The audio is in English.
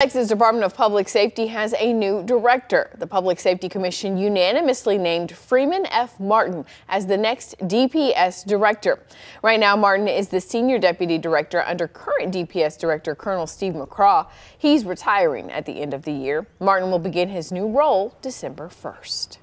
Texas Department of Public Safety has a new director. The Public Safety Commission unanimously named Freeman F. Martin as the next DPS director. Right now, Martin is the senior deputy director under current DPS director Colonel Steve McCraw. He's retiring at the end of the year. Martin will begin his new role December 1st.